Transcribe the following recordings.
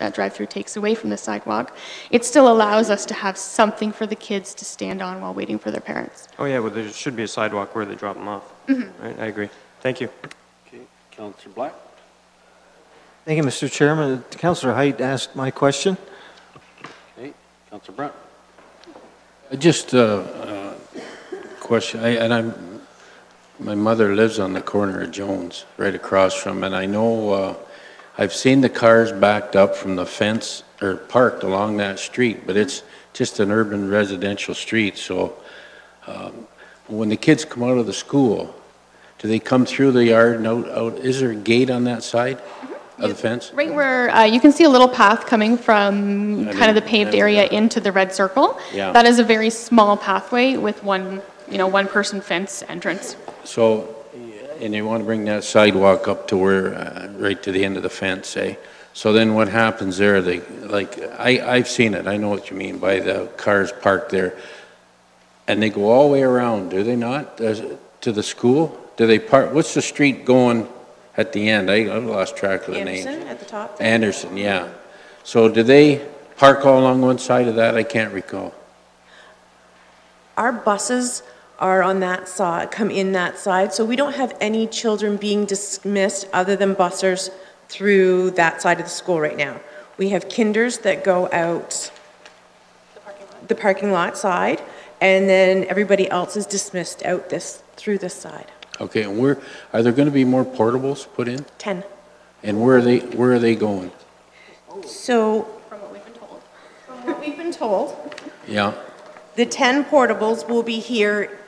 that drive-through takes away from the sidewalk, it still allows us to have something for the kids to stand on while waiting for their parents. Oh, yeah, well, there should be a sidewalk where they drop them off. Right, I agree. Thank you. Okay, Counselor Black? Thank you, Mr. Chairman. Councillor Haydt asked my question. Okay, Counselor Brunt? I Just a uh, question, I- and I'm, my mother lives on the corner of Jones, right across from, and I know, uh, I've seen the cars backed up from the fence, or parked along that street, but it's just an urban residential street, so um, when the kids come out of the school, do they come through the yard and out, out, is there a gate on that side of the fence? Right where, uh, you can see a little path coming from I kind of the paved area into the red circle. Yeah. That is a very small pathway with one, you know, one-person fence entrance. So, and you want to bring that sidewalk up to where, uh, right to the end of the fence, eh? So then what happens there, they, like, I, I've seen it, I know what you mean by the cars parked there. And they go all the way around, do they not, Does it- to the school? Do they park, what's the street going at the end? I, I've lost track of the name. Anderson at the top? Anderson, yeah. So do they park all along one side of that? I can't recall. Our buses are on that side, come in that side, so we don't have any children being dismissed other than bussers through that side of the school right now. We have kinders that go out the parking lot side, and then everybody else is dismissed out this, through this side. Okay, and where, are there going to be more portables put in? 10. And where are they, where are they going? So, From what we've been told. from what we've been told, Yeah, The 10 portables will be here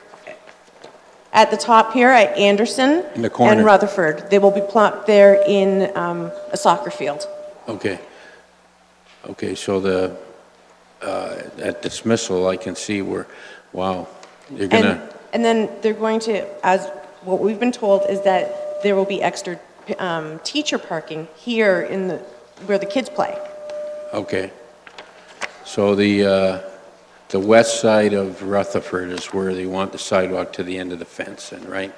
at the top here at Anderson. In the corner. And Rutherford. They will be plopped there in um, a soccer field. okay. Okay, so the, uh, at dismissal, I can see where, wow, you're And, gonna, and then they're going to, as, what we've been told is that there will be extra um, teacher parking here in the, where the kids play. okay. So the, uh, the west side of Rutherford is where they want the sidewalk to the end of the fence, then, right?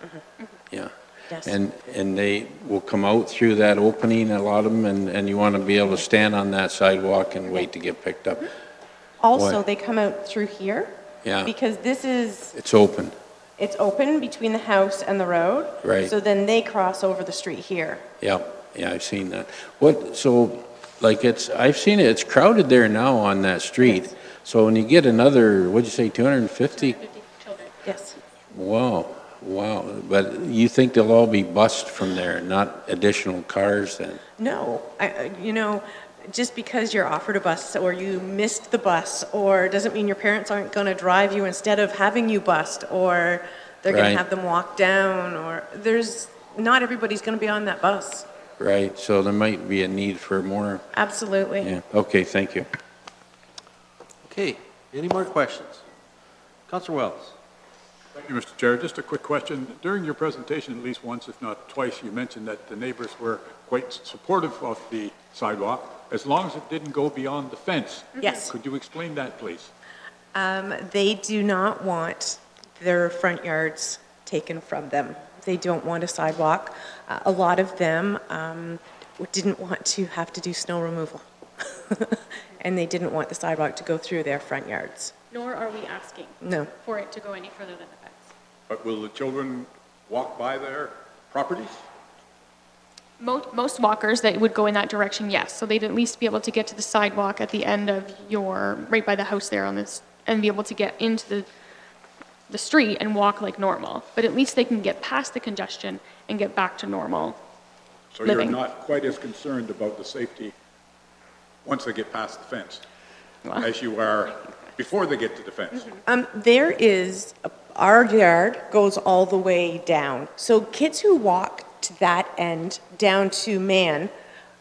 Mm-hmm. Yeah. Yes. And, and they will come out through that opening, a lot of them, and, and you want to be able to stand on that sidewalk and wait to get picked up? Mm-hmm. Also, What? they come out through here. Yeah. Because this is, It's open, it's open between the house and the road. Right. So then they cross over the street here. yeah, yeah, I've seen that. What, so, like, it's, I've seen it, it's crowded there now on that street. So when you get another, what'd you say, 250? children. Yes. Wow, wow, but you think they'll all be bused from there, not additional cars then? No, I, I- you know, just because you're offered a bus or you missed the bus, or doesn't mean your parents aren't going to drive you instead of having you bused, or they're going Right. to have them walk down, or there's, not everybody's going to be on that bus. Right, so there might be a need for more, Absolutely. yeah, okay, thank you. Okay, any more questions? Counselor Wells? Thank you, Mr. Chair. Just a quick question. During your presentation, at least once, if not twice, you mentioned that the neighbors were quite supportive of the sidewalk, as long as it didn't go beyond the fence. Yes. Could you explain that, please? Um, they do not want their front yards taken from them. They don't want a sidewalk. Uh, a lot of them um, didn't want to have to do snow removal. and they didn't want the sidewalk to go through their front yards. Nor are we asking No. for it to go any further than the fence. But will the children walk by their properties? Most, most walkers that would go in that direction, yes. So they'd at least be able to get to the sidewalk at the end of your, right by the house there on this, and be able to get into the, the street and walk like normal. But at least they can get past the congestion and get back to normal. So you're not quite as concerned about the safety once they get past the fence Well, as you are before they get to the fence? Um, there is, our yard goes all the way down. So kids who walk to that end, down to Man,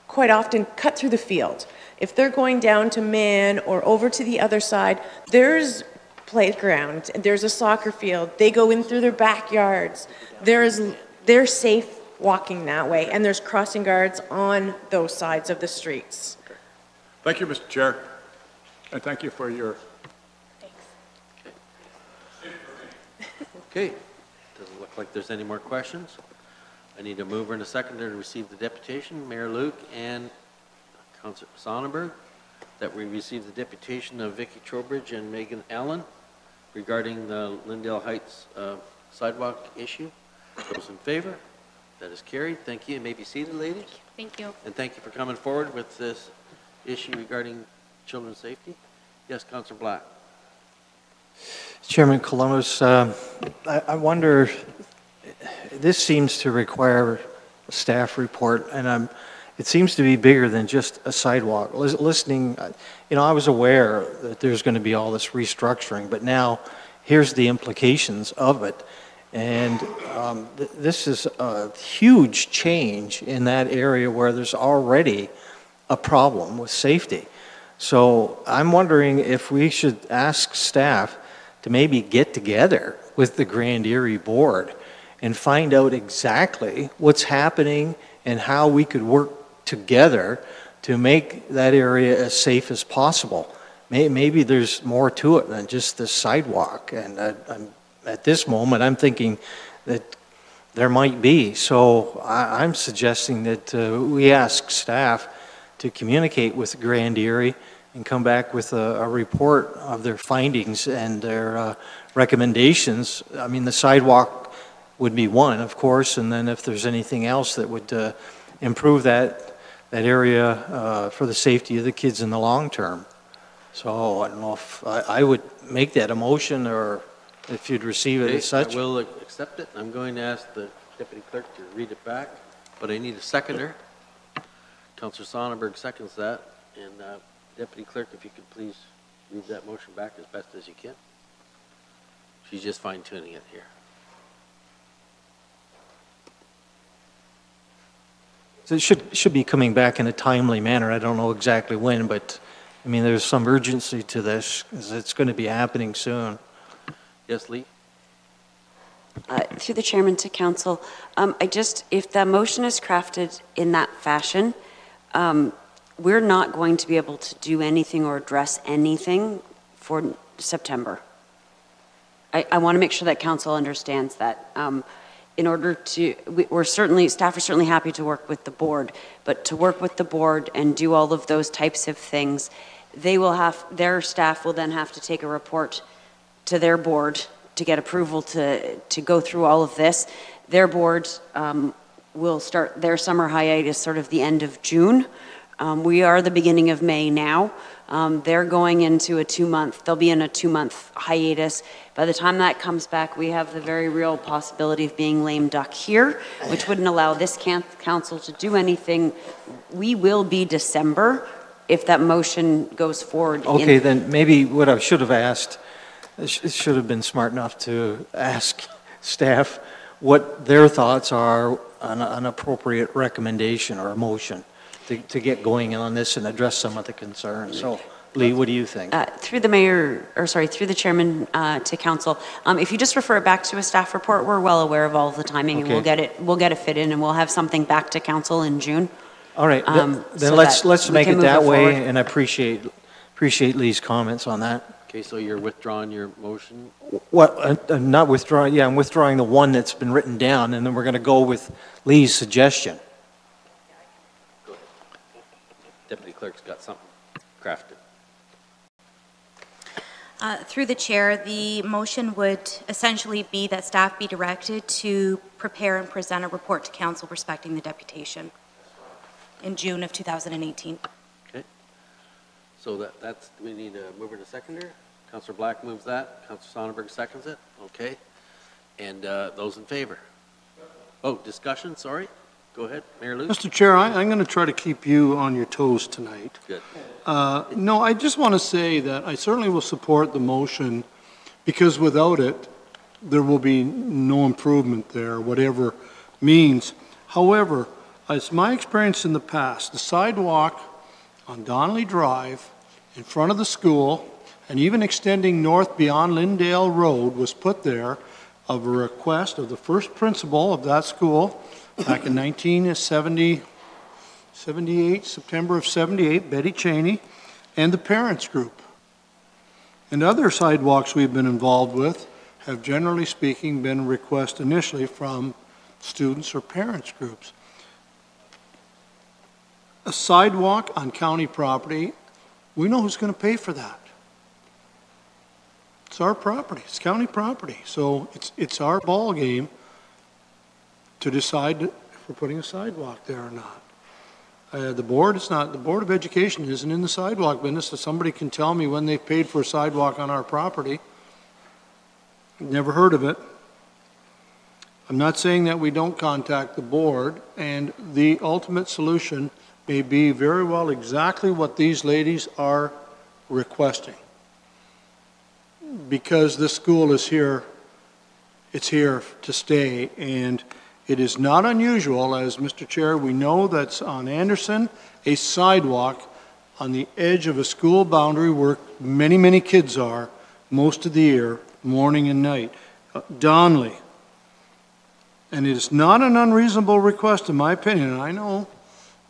quite often cut through the field. If they're going down to Man or over to the other side, there's playground, there's a soccer field, they go in through their backyards. There's, they're safe walking that way, and there's crossing guards on those sides of the streets. Thank you, Mr. Chair, and thank you for your Thanks. Okay, doesn't look like there's any more questions. I need a mover and a seconder to receive the deputation, Mayor Luke and Counselor Sonnenberg, that we receive the deputation of Vicky Trowbridge and Megan Allen regarding the Lynndale Heights uh, sidewalk issue. Those in favor? That is carried. Thank you. You may be seated, ladies. Thank you. And thank you for coming forward with this issue regarding children's safety. Yes, Counselor Black. Chairman Columbus, um, I I wonder, this seems to require a staff report, and I'm, it seems to be bigger than just a sidewalk. Lis- Listening, uh, you know, I was aware that there's going to be all this restructuring, but now, here's the implications of it. And um, th- this is a huge change in that area where there's already a problem with safety. So I'm wondering if we should ask staff to maybe get together with the Grand Erie Board and find out exactly what's happening and how we could work together to make that area as safe as possible. Maybe there's more to it than just the sidewalk, and at this moment, I'm thinking that there might be. So I- I'm suggesting that uh, we ask staff to communicate with Grand Erie and come back with a, a report of their findings and their uh, recommendations. I mean, the sidewalk would be one, of course, and then if there's anything else that would uh, improve that, that area uh, for the safety of the kids in the long term. So I don't know if, I, I would make that a motion, or if you'd receive it Okay, as such. I will accept it. I'm going to ask the deputy clerk to read it back, but I need a seconder. Counselor Sonnenberg seconds that, and uh, Deputy Clerk, if you could please read that motion back as best as you can. She's just fine tuning it here. So It should, should be coming back in a timely manner. I don't know exactly when, but, I mean, there's some urgency to this, because it's going to be happening soon. Yes, Lee? Uh, Through the chairman to council, um, I just, if the motion is crafted in that fashion, um, we're not going to be able to do anything or address anything for September. I, I want to make sure that council understands that. Um, In order to, we- we're certainly, staff are certainly happy to work with the board, but to work with the board and do all of those types of things, they will have, their staff will then have to take a report to their board to get approval to, to go through all of this. Their board um, will start their summer hiatus sort of the end of June. Um, We are the beginning of May now. Um, They're going into a two-month, they'll be in a two-month hiatus. By the time that comes back, we have the very real possibility of being lame duck here, which wouldn't allow this council to do anything. We will be December if that motion goes forward. Okay, then maybe what I should have asked, should have been smart enough to ask staff what their thoughts are on a- an appropriate recommendation or a motion to, to get going on this and address some of the concerns. So, Lee, what do you think? Uh, Through the mayor, or sorry, through the chairman uh, to council, um, if you just refer it back to a staff report, we're well aware of all of the timing, and we'll get it, we'll get it fit in, and we'll have something back to council in June. All right, um, then- so let's, that let's we make can it move that it way, forward. and I appreciate, appreciate Lee's comments on that. Okay, so you're withdrawing your motion? Well, uh, I'm not withdrawing, yeah, I'm withdrawing the one that's been written down, and then we're going to go with Lee's suggestion. Deputy Clerk's got something crafted. Uh, Through the chair, the motion would essentially be that staff be directed to prepare and present a report to council respecting the deputation in June of 2018. Okay? So that, that's, we need a mover and a seconder. Counselor Black moves that, Counselor Sonnenberg seconds it, okay? And uh, those in favor? Oh, discussion, sorry? Go ahead, Mayor Luke? Mr. Chair, I- I'm going to try to keep you on your toes tonight. Good. Uh, No, I just want to say that I certainly will support the motion, because without it, there will be no improvement there, whatever means. However, it's my experience in the past, the sidewalk on Donnelly Drive, in front of the school, and even extending north beyond Lynndale Road was put there of a request of the first principal of that school back in 1970, 78, September of 78, Betty Cheney, and the parents group. And other sidewalks we've been involved with have generally speaking been a request initially from students or parents groups. a sidewalk on county property, we know who's going to pay for that. It's our property, it's county property, so it's, it's our ball game to decide if we're putting a sidewalk there or not. Uh, the board is not, the Board of Education isn't in the sidewalk business, so somebody can tell me when they've paid for a sidewalk on our property. Never heard of it. I'm not saying that we don't contact the board, and the ultimate solution may be very well exactly what these ladies are requesting. Because this school is here, it's here to stay, and it is not unusual, as Mr. Chair, we know that's on Anderson, a sidewalk on the edge of a school boundary where many, many kids are most of the year, morning and night. Uh, Donly. And it is not an unreasonable request, in my opinion, and I know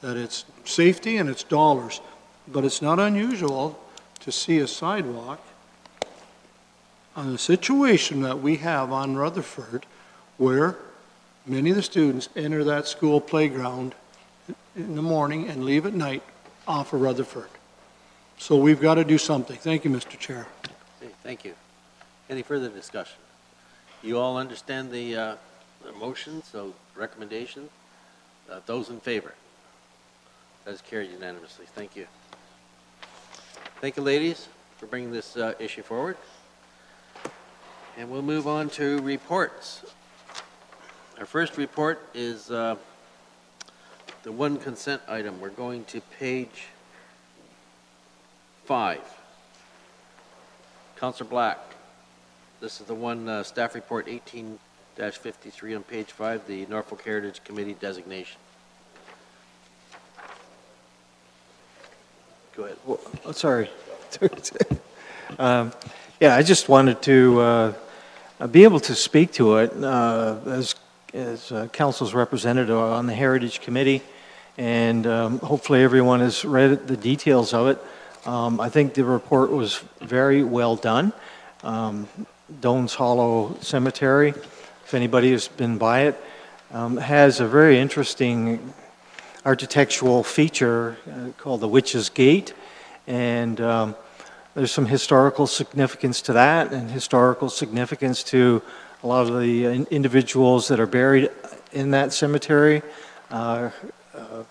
that it's safety and it's dollars, but it's not unusual to see a sidewalk on the situation that we have on Rutherford where many of the students enter that school playground in the morning and leave at night off of Rutherford. So we've got to do something. Thank you, Mr. Chair. Thank you. Any further discussion? You all understand the, uh, the motion, so recommendation? Uh, Those in favor? That is carried unanimously. Thank you. Thank you, ladies, for bringing this uh, issue forward. And we'll move on to reports. Our first report is uh, the one consent item. We're going to page five. Counselor Black. This is the one, uh, staff report 18-53 on page five, the Norfolk Heritage Committee designation. Go ahead. Well, oh, Sorry. Um, Yeah, I just wanted to uh, be able to speak to it uh, as, as uh, council's representative on the Heritage Committee, and um, hopefully everyone has read the details of it. Um, I think the report was very well done. Um, Doan's Hollow Cemetery, if anybody has been by it, um, has a very interesting architectural feature uh, called the Witch's Gate, and um, there's some historical significance to that, and historical significance to a lot of the individuals that are buried in that cemetery, uh, uh,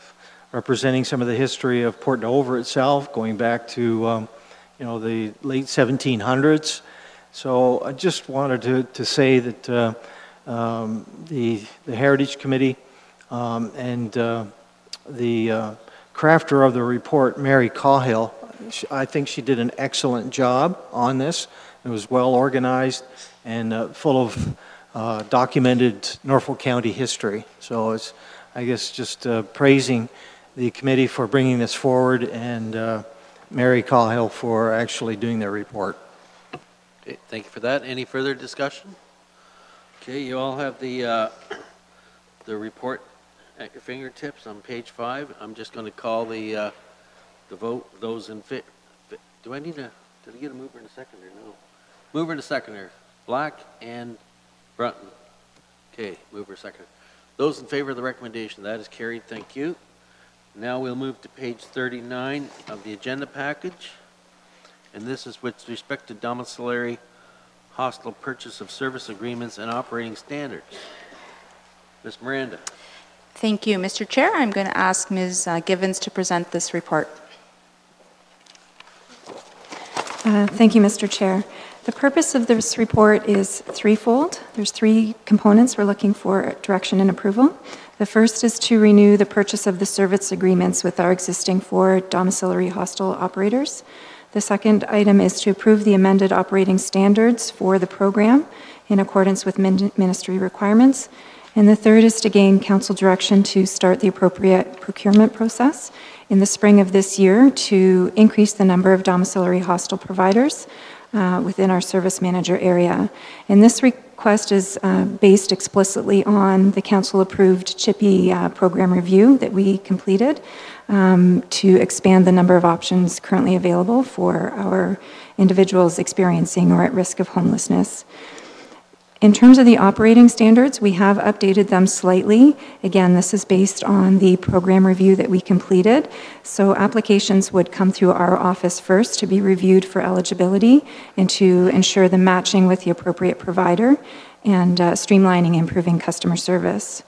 representing some of the history of Port Dover itself, going back to um, you know the late 1700s. So I just wanted to, to say that uh, um, the the Heritage Committee um, and uh, the uh, crafter of the report, Mary Cahill, I think she did an excellent job on this. It was well organized and uh, full of uh, documented Norfolk County history. So it's, I guess, just uh, praising the committee for bringing this forward and uh, Mary Cahill for actually doing their report. Okay, thank you for that. Any further discussion? Okay, you all have the, uh, the report at your fingertips on page five. I'm just going to call the, uh, vote, those in fit. Do I need a, did I get a mover and a seconder? No. Mover and a seconder, Black and Brunton. Okay, mover, seconder. Those in favor of the recommendation, that is carried, thank you. Now we'll move to page 39 of the agenda package. And this is with respect to domiciliary hostel purchase of service agreements and operating standards. Ms. Miranda. Thank you, Mr. Chair. I'm going to ask Ms. uh, Givens to present this report. Uh, Thank you, Mr. Chair. The purpose of this report is threefold. There's three components we're looking for direction and approval. The first is to renew the purchase of the service agreements with our existing four domiciliary hostel operators. The second item is to approve the amended operating standards for the program in accordance with min- ministry requirements. And the third is to gain council direction to start the appropriate procurement process in the spring of this year to increase the number of domiciliary hostel providers uh, within our service manager area. And this request is uh, based explicitly on the council-approved CHPI uh, program review that we completed um, to expand the number of options currently available for our individuals experiencing or at risk of homelessness. In terms of the operating standards, we have updated them slightly. Again, this is based on the program review that we completed. So applications would come through our office first to be reviewed for eligibility and to ensure the matching with the appropriate provider and uh, streamlining improving customer service.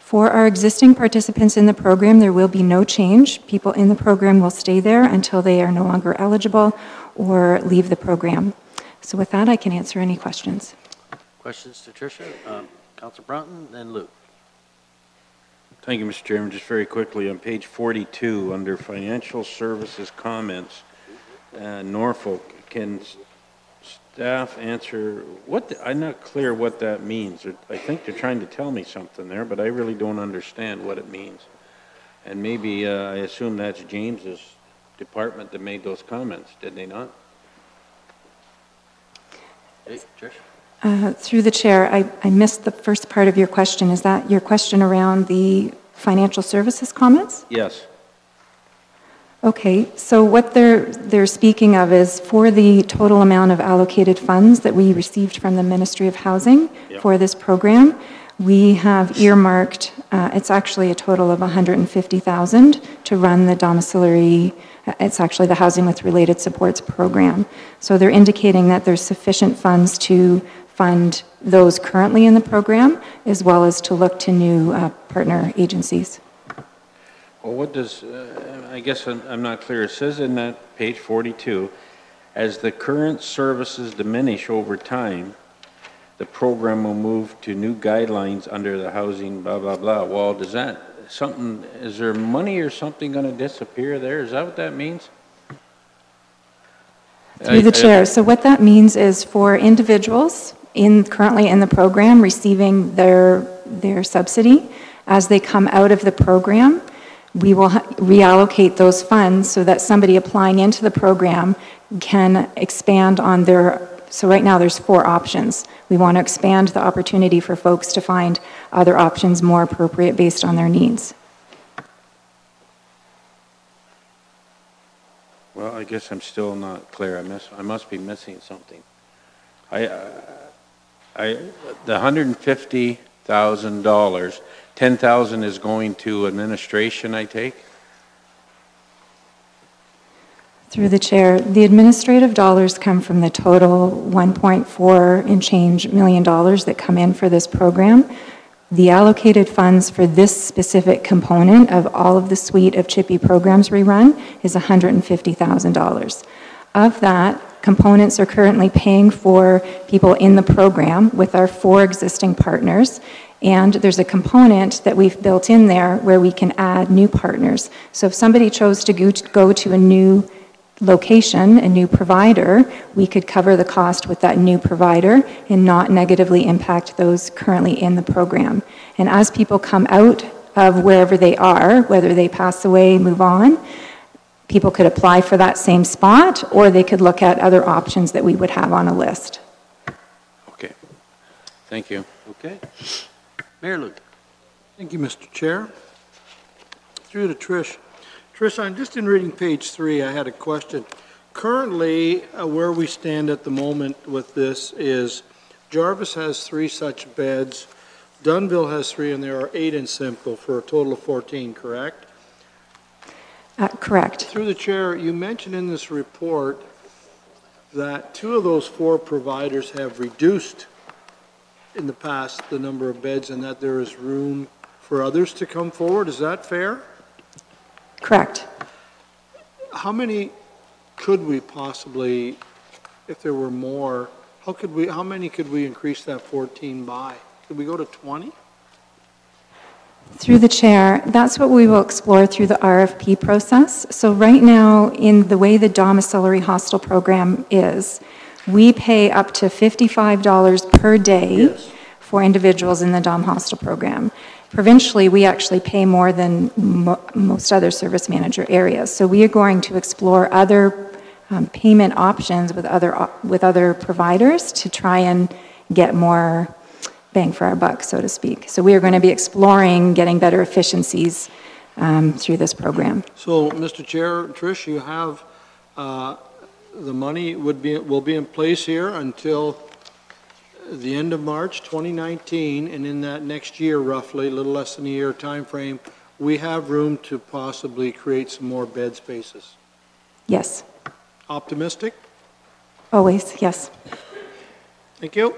For our existing participants in the program, there will be no change. People in the program will stay there until they are no longer eligible or leave the program. So with that, I can answer any questions. Questions to Tricia? Um, Counselor Brunton, then Luke. Thank you, Mr. Chairman. Just very quickly, on page 42, under financial services comments, uh, Norfolk, can staff answer, what, the- I'm not clear what that means. I think they're trying to tell me something there, but I really don't understand what it means. And maybe, uh, I assume that's James's department that made those comments, did they not? Hey, Trish? Uh, Through the chair, I I missed the first part of your question. Is that your question around the financial services comments? Yes. Okay, so what they're, they're speaking of is for the total amount of allocated funds that we received from the Ministry of Housing Yep. for this program, we have earmarked, uh, it's actually a total of 150,000 to run the domiciliary, uh, it's actually the Housing with Related Supports program. So they're indicating that there's sufficient funds to fund those currently in the program, as well as to look to new uh, partner agencies. Well, what does, uh, I guess I'm I'm not clear. It says in that page 42, as the current services diminish over time, the program will move to new guidelines under the housing blah, blah, blah. Well, does that, something, is there money or something going to disappear there? Is that what that means? Through the chair. So what that means is for individuals in, currently in the program, receiving their, their subsidy, as they come out of the program, we will reallocate those funds so that somebody applying into the program can expand on their, so right now, there's four options. We want to expand the opportunity for folks to find other options more appropriate based on their needs. Well, I guess I'm still not clear. I miss, I must be missing something. I, uh, I, the hundred and fifty thousand dollars, ten thousand is going to administration, I take? Through the chair, the administrative dollars come from the total 1.4 and change million dollars that come in for this program. The allocated funds for this specific component of all of the suite of CHPI programs we run is $150,000. Of that, components are currently paying for people in the program with our four existing partners, and there's a component that we've built in there where we can add new partners. So if somebody chose to go to, a new location, a new provider, we could cover the cost with that new provider and not negatively impact those currently in the program. And as people come out of wherever they are, whether they pass away, move on, people could apply for that same spot, or they could look at other options that we would have on a list. Okay. Thank you. Okay. Mayor Luke. Thank you, Mr. Chair. Through to Trish. Trish, I'm just in reading page three, I had a question. Currently, uh, where we stand at the moment with this is Jarvis has three such beds, Dunnville has three, and there are eight in Simcoe for a total of 14, correct? Uh, Correct. Through the chair, you mentioned in this report that two of those four providers have reduced in the past the number of beds and that there is room for others to come forward. Is that fair? Correct. How many could we possibly, if there were more, how could we, how many could we increase that 14 by? Could we go to 20? Through the chair, that's what we will explore through the RFP process. So right now, in the way the domiciliary hostel program is, we pay up to $55 per day for individuals in the dom hostel program. Provincially, we actually pay more than mo- most other service manager areas. So we are going to explore other um, payment options with other, with other providers to try and get more bang for our buck, so to speak. So we are going to be exploring getting better efficiencies um, through this program. So, Mr. Chair, Trish, you have, uh, the money would be, will be in place here until the end of March 2019, and in that next year roughly, a little less than a year time frame, we have room to possibly create some more bed spaces. Yes, Optimistic? always, yes. Thank you.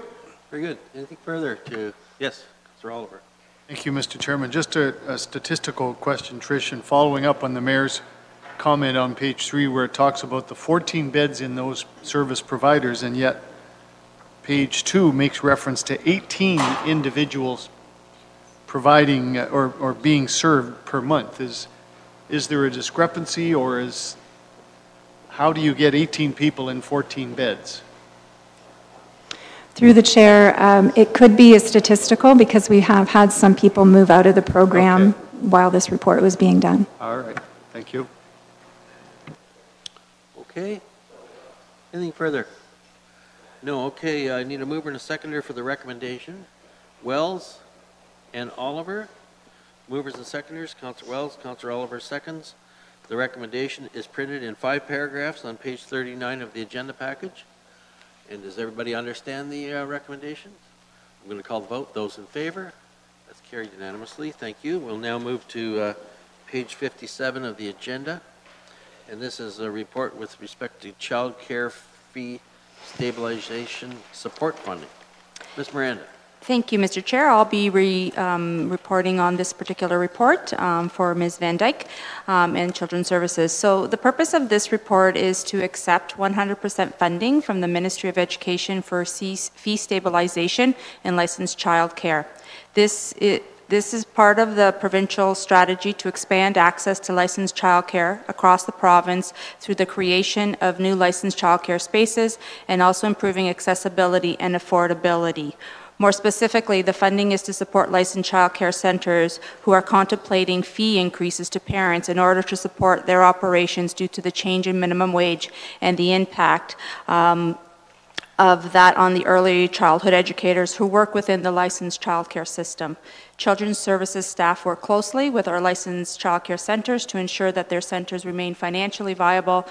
Very good. Anything further to, yes, Mr. Oliver? Thank you, Mr. Chairman. Just a a statistical question, Trish, and following up on the mayor's comment on page three where it talks about the 14 beds in those service providers, and yet page two makes reference to 18 individuals providing uh, or, or being served per month. Is, is there a discrepancy, or is, how do you get 18 people in 14 beds? Through the chair, um, it could be a statistical because we have had some people move out of the program while this report was being done. All right, thank you. Okay. Anything further? No, okay, I need a mover and a seconder for the recommendation. Wells and Oliver. Movers and seconders, Counselor Wells, Counselor Oliver seconds. The recommendation is printed in five paragraphs on page 39 of the agenda package. And does everybody understand the uh, recommendation? I'm going to call the vote. Those in favor? That's carried unanimously. Thank you. We'll now move to uh, page 57 of the agenda. And this is a report with respect to child care fee stabilization support funding. Ms. Miranda? Thank you, Mr. Chair. I'll be re- um, reporting on this particular report um, for Ms. Van Dyke um, and Children's Services. So the purpose of this report is to accept 100% funding from the Ministry of Education for fee stabilization in licensed childcare. This i- this is part of the provincial strategy to expand access to licensed childcare across the province through the creation of new licensed childcare spaces and also improving accessibility and affordability. More specifically, the funding is to support licensed childcare centers who are contemplating fee increases to parents in order to support their operations due to the change in minimum wage and the impact um, of that on the early childhood educators who work within the licensed childcare system. Children's Services staff work closely with our licensed childcare centers to ensure that their centers remain financially viable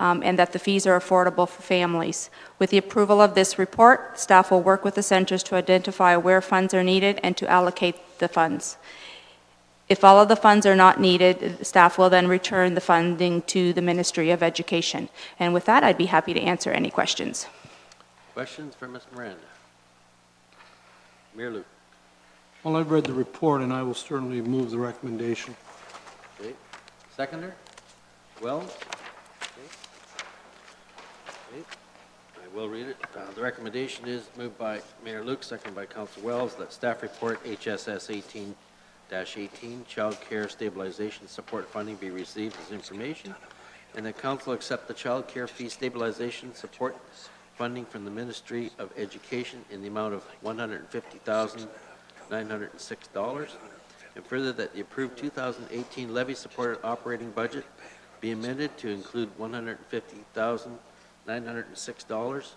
um, and that the fees are affordable for families. With the approval of this report, staff will work with the centers to identify where funds are needed and to allocate the funds. If all of the funds are not needed, staff will then return the funding to the Ministry of Education. And with that, I'd be happy to answer any questions. Questions for Ms. Miranda? Mayor Luke? Well, I've read the report, and I will certainly move the recommendation. Okay. Seconder? Wells? Okay. Okay. Will read it. Uh, The recommendation is moved by Mayor Luke, seconded by Council Wells, that staff report HSS 18-18, Child Care Stabilization Support Funding be received as information, and that council accept the child care fee stabilization support funding from the Ministry of Education in the amount of $150,906, and further that the approved 2018 levy-supported operating budget be amended to include $150,906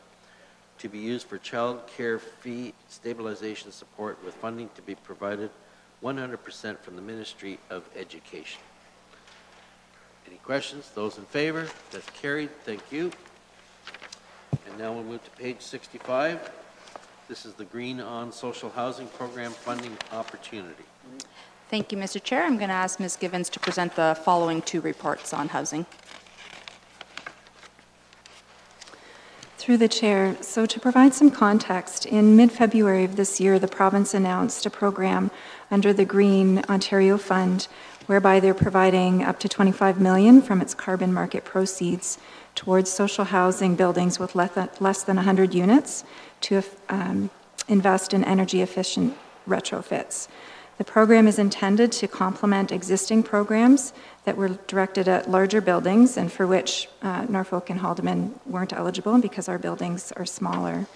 to be used for child care fee stabilization support with funding to be provided 100% from the Ministry of Education. Any questions? Those in favor? That's carried. Thank you. And now we'll move to page 65. This is the Green On Social Housing Program funding opportunity. Thank you, Mr. Chair. I'm going to ask Ms. Givens to present the following two reports on housing. Through the chair, so to provide some context, in mid-February of this year, the province announced a program under the Green Ontario Fund whereby they're providing up to 25 million from its carbon market proceeds towards social housing buildings with less than- 100 units to um, invest in energy efficient retrofits. The program is intended to complement existing programs that were directed at larger buildings and for which uh, Norfolk and Haldimand weren't eligible because our buildings are smaller.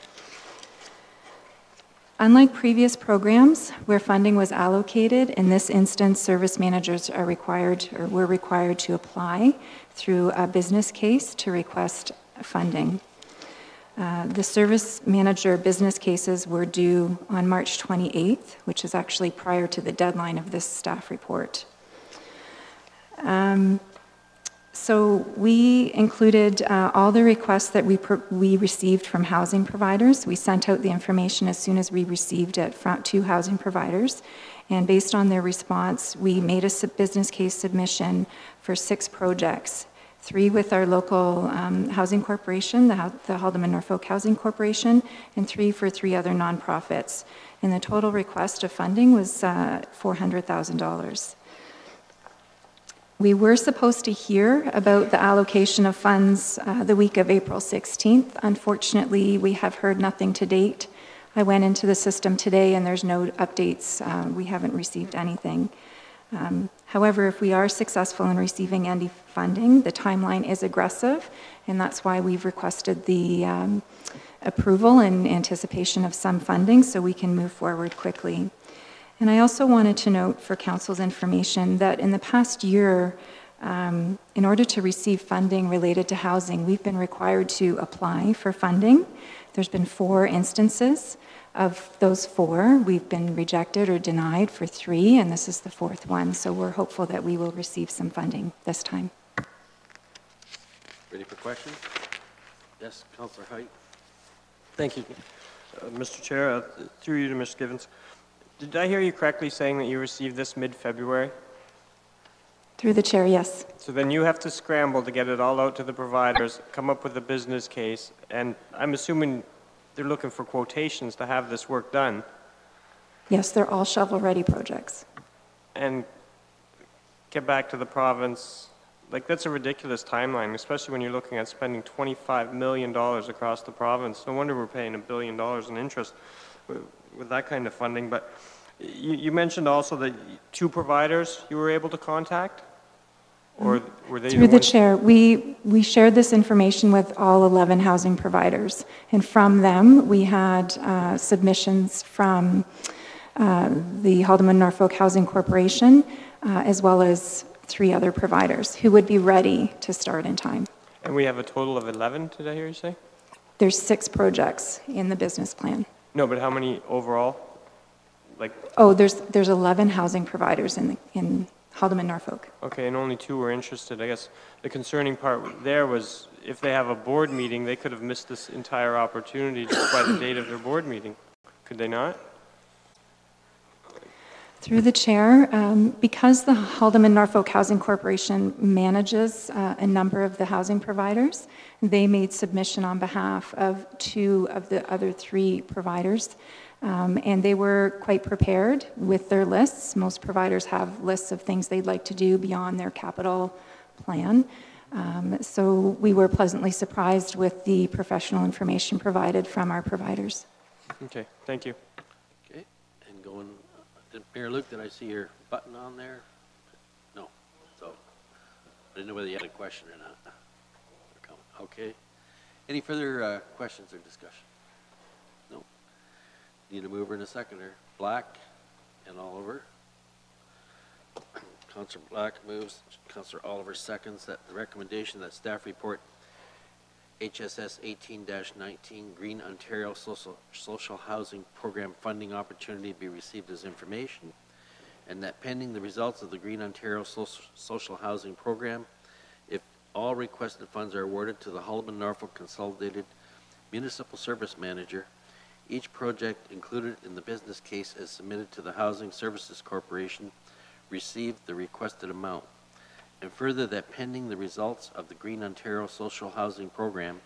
Unlike previous programs where funding was allocated, in this instance, service managers are required or were required to apply through a business case to request funding. Uh, The service manager business cases were due on March 28th, which is actually prior to the deadline of this staff report. Um, So we included uh, all the requests that we, we received from housing providers. We sent out the information as soon as we received it from, to housing providers. And based on their response, we made a business case submission for six projects. Three with our local um, housing corporation, the, the Haldimand Norfolk Housing Corporation, and three for three other nonprofits. And the total request of funding was uh, $400,000. We were supposed to hear about the allocation of funds uh, the week of April 16th. Unfortunately, we have heard nothing to date. I went into the system today and there's no updates. Uh, We haven't received anything. Um, However, if we are successful in receiving any funding, the timeline is aggressive, and that's why we've requested the um, approval in anticipation of some funding so we can move forward quickly. And I also wanted to note for council's information that in the past year, um, in order to receive funding related to housing, we've been required to apply for funding. There's been four instances. Of those four, we've been rejected or denied for three, and this is the fourth one. So we're hopeful that we will receive some funding this time. Ready for questions? Yes, Counselor Haydt? Thank you. Uh, Mr. Chair, uh, through you to Ms. Givens, did I hear you correctly saying that you received this mid-February? Through the chair, yes. So then you have to scramble to get it all out to the providers, come up with a business case, and I'm assuming they're looking for quotations to have this work done, Yes, they're all shovel-ready projects. and get back to the province. Like, that's a ridiculous timeline, especially when you're looking at spending $25 million across the province. No wonder we're paying a billion dollars in interest with, with that kind of funding. But you, you mentioned also that two providers you were able to contact? Or were they Through the ones- chair, we, we shared this information with all 11 housing providers. And from them, we had uh, submissions from uh, the Haldimand Norfolk Housing Corporation, uh, as well as three other providers who would be ready to start in time. And we have a total of 11, did I hear you say? There's six projects in the business plan. No, but how many overall? Like, Oh, there's, there's 11 housing providers in, the- in Haldimand Norfolk. okay, and only two were interested. I guess the concerning part there was if they have a board meeting, they could have missed this entire opportunity just by the date of their board meeting. Could they not? Through the chair, um, because the Haldimand Norfolk Housing Corporation manages uh, a number of the housing providers, they made submission on behalf of two of the other three providers, um, and they were quite prepared with their lists. Most providers have lists of things they'd like to do beyond their capital plan. Um, So we were pleasantly surprised with the professional information provided from our providers. Okay, thank you. Okay, and going, did- Mayor Luke, did I see your button on there? No, so, I didn't know whether you had a question or not. Or comment. Okay. Any further uh, questions or discussion? Need a mover and a seconder. Black and Oliver. Counselor Black moves, Counselor Oliver seconds that the recommendation that staff report HSS 18-19 Green Ontario Social, Social Housing Program funding opportunity be received as information, and that pending the results of the Green Ontario Social, Social Housing Program, if all requested funds are awarded to the Haldimand Norfolk Consolidated Municipal Service Manager, each project included in the business case as submitted to the Housing Services Corporation received the requested amount. And further that pending the results of the Green Ontario Social Housing Program,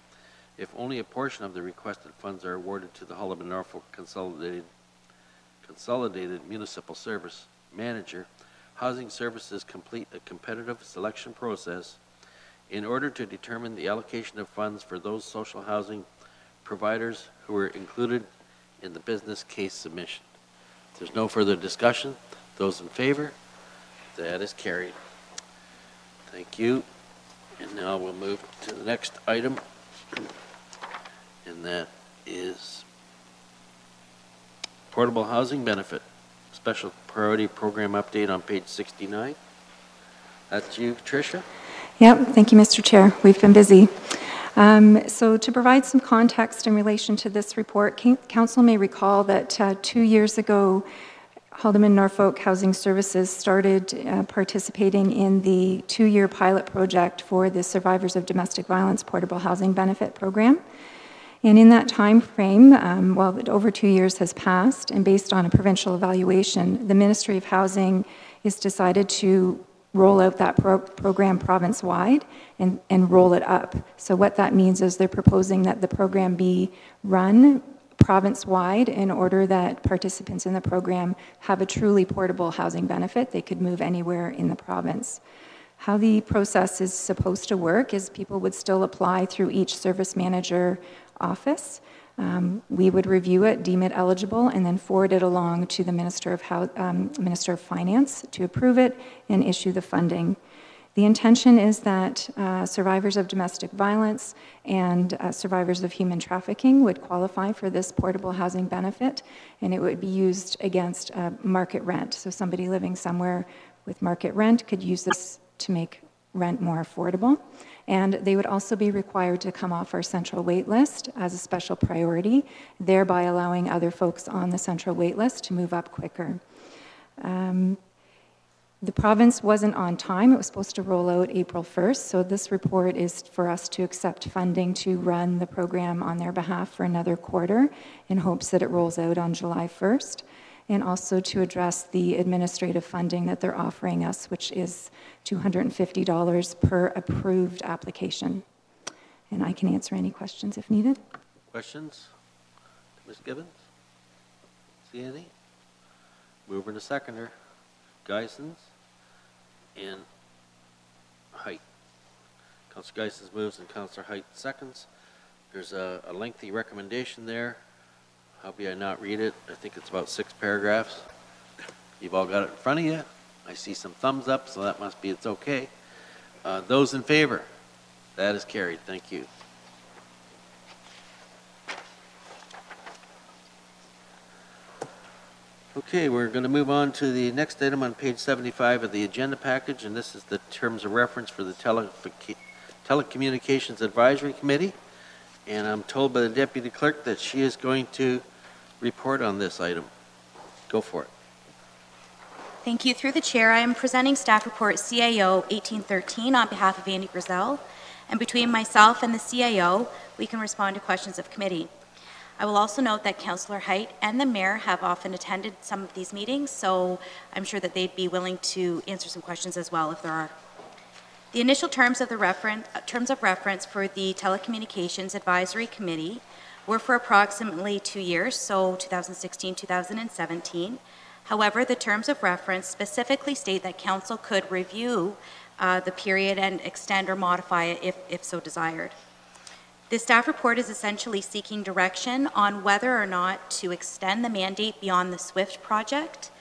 if only a portion of the requested funds are awarded to the Haldimand Norfolk Consolidated, Consolidated Municipal Service Manager, Housing Services complete a competitive selection process in order to determine the allocation of funds for those social housing providers who were included in the business case submission. There's no further discussion, those in favor, that is carried. Thank you. And now we'll move to the next item. And that is portable housing benefit, special priority program update on page 69. That's you, Tricia? Yep, thank you, Mr. Chair. We've been busy. Um, So to provide some context in relation to this report, Council may recall that uh, two years ago, Haldimand Norfolk Housing Services started uh, participating in the two-year pilot project for the Survivors of Domestic Violence Portable Housing Benefit Program. And in that time frame, um, while over two years has passed, and based on a provincial evaluation, the Ministry of Housing has decided to roll out that pro- program province-wide and, and roll it up. So what that means is they're proposing that the program be run province-wide in order that participants in the program have a truly portable housing benefit. They could move anywhere in the province. How the process is supposed to work is people would still apply through each service manager office. Um, we would review it, deem it eligible, and then forward it along to the Minister of, How- um, Minister of Finance to approve it and issue the funding. The intention is that uh, survivors of domestic violence and uh, survivors of human trafficking would qualify for this portable housing benefit, and it would be used against uh, market rent. So somebody living somewhere with market rent could use this to make rent more affordable. And they would also be required to come off our central wait list as a special priority, thereby allowing other folks on the central wait list to move up quicker. Um, the province wasn't on time. It was supposed to roll out April 1st, so this report is for us to accept funding to run the program on their behalf for another quarter in hopes that it rolls out on July 1st, and also to address the administrative funding that they're offering us, which is $250 per approved application. And I can answer any questions if needed. Questions? Ms. Gibbons? See any? Mover and a seconder. Geysens and Haydt. Counselor Geysens moves and Counselor Haydt seconds. There's a a lengthy recommendation there. How be I not read it? I think it's about six paragraphs. You've all got it in front of you. I see some thumbs up, so that must be it's okay. Uh, Those in favor? That is carried. Thank you. Okay, we're going to move on to the next item on page 75 of the agenda package, and this is the terms of reference for the tele- Telecommunications Advisory Committee. And I'm told by the deputy clerk that she is going to report on this item. Go for it. Thank you. Through the chair, I am presenting staff report CAO 1813 on behalf of Andy Grozelle. And between myself and the CAO, we can respond to questions of committee. I will also note that Councillor Haydt and the mayor have often attended some of these meetings, so I'm sure that they'd be willing to answer some questions as well if there are. The initial terms of the reference, terms of reference for the Telecommunications Advisory Committee were for approximately two years, so 2016, 2017. However, the terms of reference specifically state that council could review uh, the period and extend or modify it if, if so desired. The staff report is essentially seeking direction on whether or not to extend the mandate beyond the SWIFT project,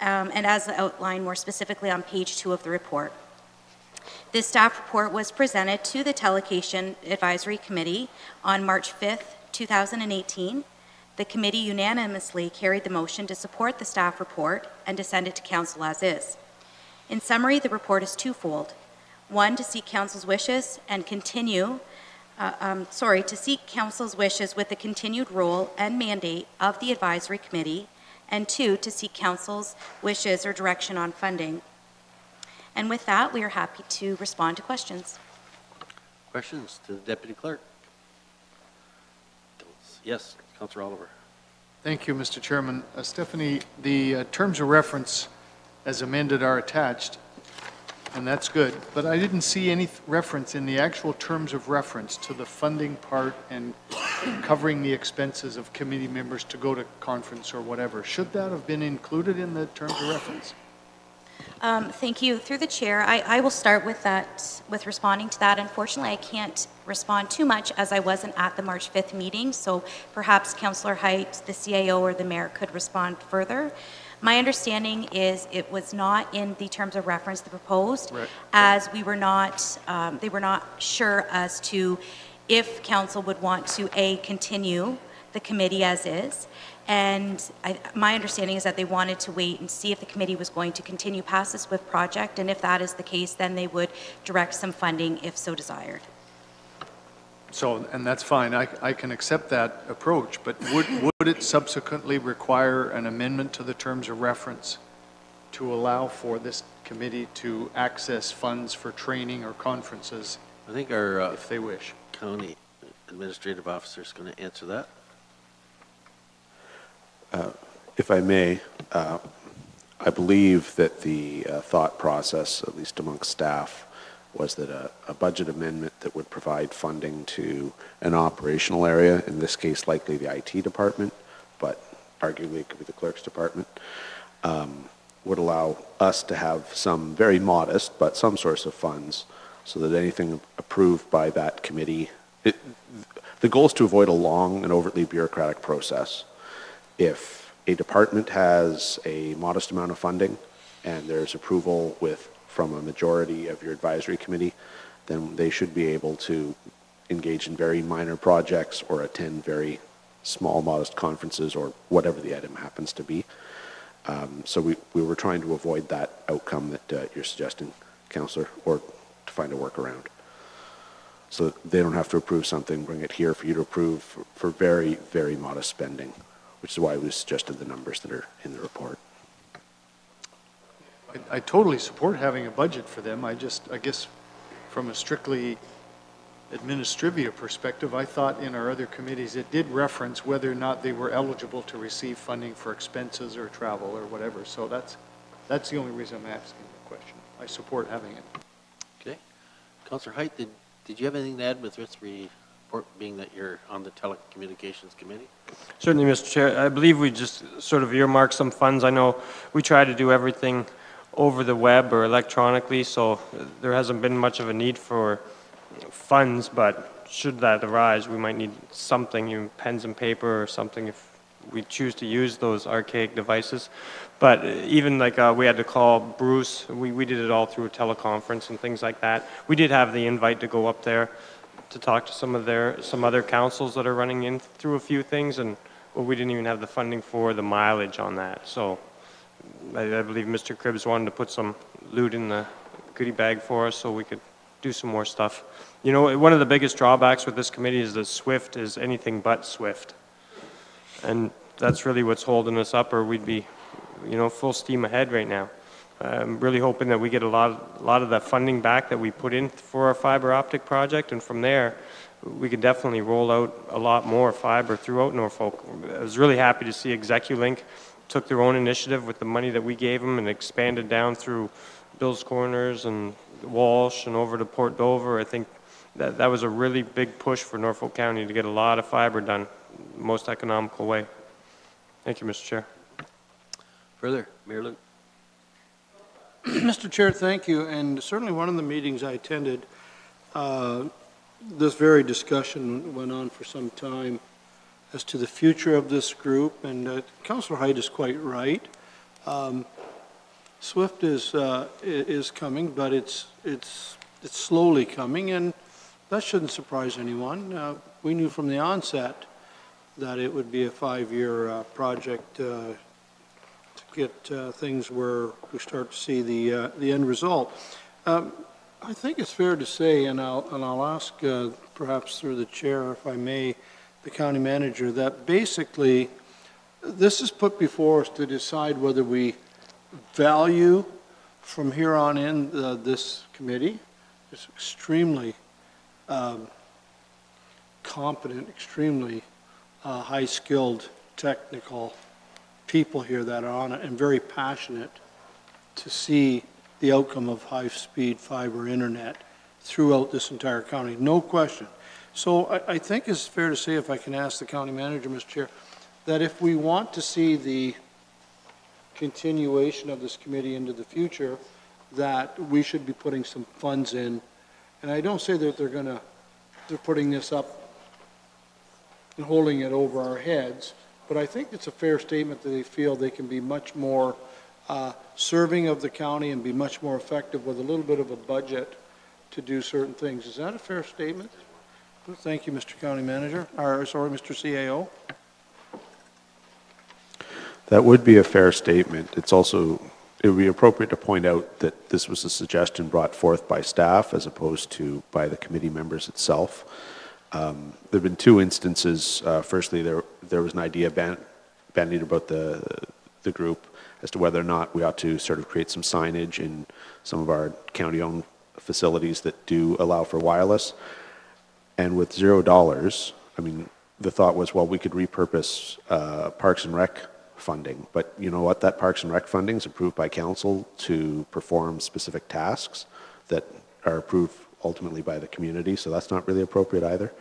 um, and as outlined more specifically on page two of the report. This staff report was presented to the Telecation Advisory Committee on March 5th, 2018. The committee unanimously carried the motion to support the staff report and to send it to council as is. In summary, the report is twofold. One, to seek council's wishes and continue uh, um, sorry, to seek council's wishes with the continued role and mandate of the advisory committee, and two, to seek council's wishes or direction on funding. And with that, we are happy to respond to questions. Questions to the deputy clerk? Yes, Councillor Oliver. Thank you, Mr. Chairman. Uh, Stephanie, the uh, terms of reference as amended are attached, and that's good, but I didn't see any reference in the actual terms of reference to the funding part and covering the expenses of committee members to go to conference or whatever. Should that have been included in the terms of reference? Um, Thank you. Through the chair, I, I will start with that, with responding to that. Unfortunately, I can't respond too much as I wasn't at the March 5th meeting, so perhaps Councillor Haydt, the CAO, or the mayor could respond further. My understanding is it was not in the terms of reference the proposed, Right. as we were not, um, they were not sure as to if council would want to, A, continue the committee as is, and I, my understanding is that they wanted to wait and see if the committee was going to continue past the SWIFT project, and if that is the case, then they would direct some funding if so desired. So, and that's fine, I, I can accept that approach, but would, would would it subsequently require an amendment to the terms of reference to allow for this committee to access funds for training or conferences I think our uh, if they wish? county administrative officer is going to answer that. Uh, If I may, uh, I believe that the uh, thought process, at least amongst staff, was that a, a budget amendment that would provide funding to an operational area, in this case likely the IT department, but arguably it could be the clerk's department, um, would allow us to have some very modest, but some source of funds, so that anything approved by that committee, it, the goal is to avoid a long and overtly bureaucratic process. If a department has a modest amount of funding and there's approval with, from a majority of your advisory committee, then they should be able to engage in very minor projects or attend very small, modest conferences or whatever the item happens to be. Um, So we, we were trying to avoid that outcome that uh, you're suggesting, Counselor, or to find a workaround. So they don't have to approve something, bring it here for you to approve for- for very, very modest spending, which is why we suggested the numbers that are in the report. I- I totally support having a budget for them. I just, I guess, from a strictly administrivia perspective, I thought in our other committees, it did reference whether or not they were eligible to receive funding for expenses or travel or whatever. So that's, that's the only reason I'm asking the question. I support having it. Okay. Counselor Haydt, did, did you have anything to add with this report, being that you're on the telecommunications committee? Certainly, Mr. Chair. I believe we just sort of earmarked some funds. I know we try to do everything over the web or electronically, so there hasn't been much of a need for funds, but should that arise, we might need something, pens and paper or something if we choose to use those archaic devices. But even like, uh, we had to call Bruce, we, we did it all through a teleconference and things like that. We did have the invite to go up there to talk to some of their, some other councils that are running in through a few things, and, well, we didn't even have the funding for the mileage on that, so I, I believe Mr. Cribbs wanted to put some loot in the goodie bag for us so we could do some more stuff. You know, one of the biggest drawbacks with this committee is that SWIFT is anything but SWIFT. And that's really what's holding us up, or we'd be, you know, full steam ahead right now. I'm really hoping that we get a lot, a lot of that funding back that we put in for our fiber optic project, and from there, we could definitely roll out a lot more fiber throughout Norfolk. I was really happy to see ExecuLink took their own initiative with the money that we gave them and expanded down through Bill's Corners and Walsh and over to Port Dover. I think that, that was a really big push for Norfolk County to get a lot of fiber done, most economical way. Thank you, Mr. Chair. Further, Mayor Luke? Mr. Chair, thank you, and certainly one of the meetings I attended, uh, this very discussion went on for some time as to the future of this group, and uh, Councilor Haydt is quite right. Um, SWIFT is, uh, is coming, but it's, it's, it's slowly coming, and that shouldn't surprise anyone. Uh, We knew from the onset that it would be a five-year uh, project uh, get uh, things where we start to see the, uh, the end result. Um, I think it's fair to say, and I'll, and I'll ask uh, perhaps through the chair, if I may, the county manager, that basically, this is put before us to decide whether we value from here on in uh, this committee. It's extremely um, competent, extremely uh, high-skilled, technical people here that are on it and very passionate to see the outcome of high-speed fiber internet throughout this entire county, no question. So I, I think it's fair to say, if I can ask the county manager, Mr. Chair, that if we want to see the continuation of this committee into the future, that we should be putting some funds in. And I don't say that they're gonna, they're putting this up and holding it over our heads, but I think it's a fair statement that they feel they can be much more uh, serving of the county and be much more effective with a little bit of a budget to do certain things. Is that a fair statement? Thank you, Mr. County Manager, or, sorry, Mr. CAO. That would be a fair statement. It's also, it would be appropriate to point out that this was a suggestion brought forth by staff as opposed to by the committee members itself. Um, There've been two instances. Uh, Firstly, there, there was an idea ban- bandied about the, the group as to whether or not we ought to sort of create some signage in some of our county-owned facilities that do allow for wireless. And with zero dollars, I mean, the thought was, well, we could repurpose uh, Parks and Rec funding. But you know what? That Parks and Rec funding is approved by council to perform specific tasks that are approved ultimately by the community, so that's not really appropriate either.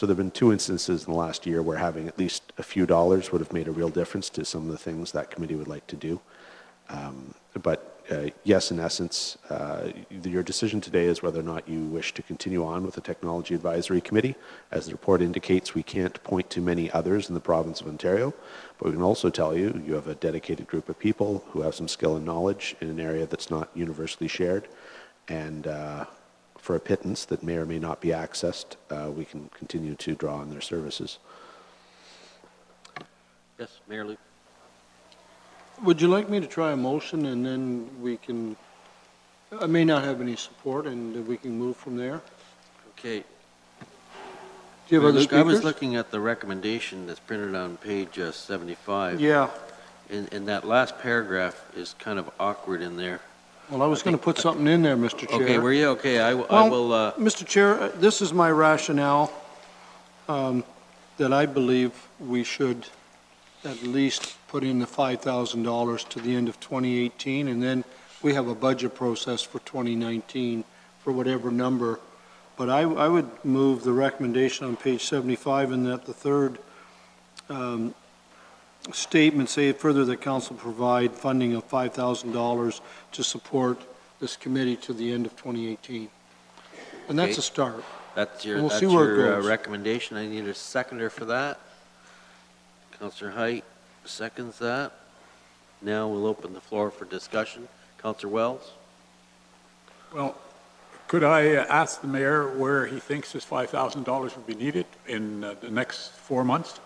So there have been two instances in the last year where having at least a few dollars would have made a real difference to some of the things that committee would like to do. Um, But uh, yes, in essence, uh, your decision today is whether or not you wish to continue on with the Technology Advisory Committee. As the report indicates, we can't point to many others in the province of Ontario, but we can also tell you, you have a dedicated group of people who have some skill and knowledge in an area that's not universally shared. And uh, for a pittance that may or may not be accessed, uh, we can continue to draw on their services. Yes, Mayor Luke? Would you like me to try a motion and then we can, I may not have any support and we can move from there? Okay. Do you have other Luke, I was looking at the recommendation that's printed on page uh, 75. Yeah, And, and that last paragraph is kind of awkward in there. Well, I was going to put something in there, Mr. Chair. Okay, were you? Okay, I, w- I Well, will, uh, Mr. Chair, uh, this is my rationale, um, that I believe we should at least put in the $5,000 to the end of 2018, and then we have a budget process for 2019 for whatever number. But I, I would move the recommendation on page 75 in that the third um, statement say further that council provide funding of $5,000 to support this committee to the end of 2018. And that's Okay. a start. that's your, we'll that's see where it your uh, goes. recommendation. I need a seconder for that. Counselor Haydt seconds that. Now we'll open the floor for discussion. Counselor Wells? Well, could I uh, ask the mayor where he thinks this $5,000 would be needed in uh, the next four months?